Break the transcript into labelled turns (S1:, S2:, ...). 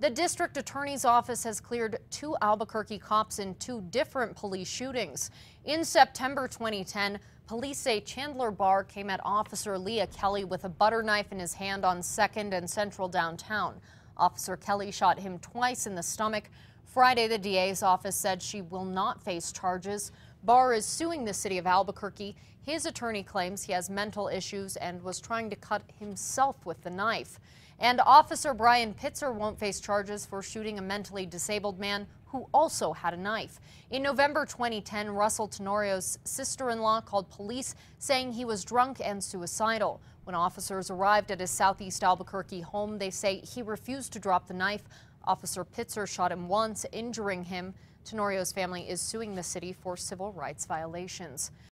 S1: The district attorney's office has cleared two Albuquerque cops in two different police shootings. In September 2010, police say Chandler Barr came at Officer Leah Kelly with a butter knife in his hand on 2nd and Central downtown. Officer Kelly shot him twice in the stomach. Friday, the DA's office said she will not face charges. Barr is suing the city of Albuquerque. His attorney claims he has mental issues and was trying to cut himself with the knife. And Officer Brian Pitzer won't face charges for shooting a mentally disabled man who also had a knife. In November 2010, Russell Tenorio's sister-in-law called police saying he was drunk and suicidal. When officers arrived at his southeast Albuquerque home, they say he refused to drop the knife. Officer Pitzer shot him once, injuring him. Tenorio's family is suing the city for civil rights violations.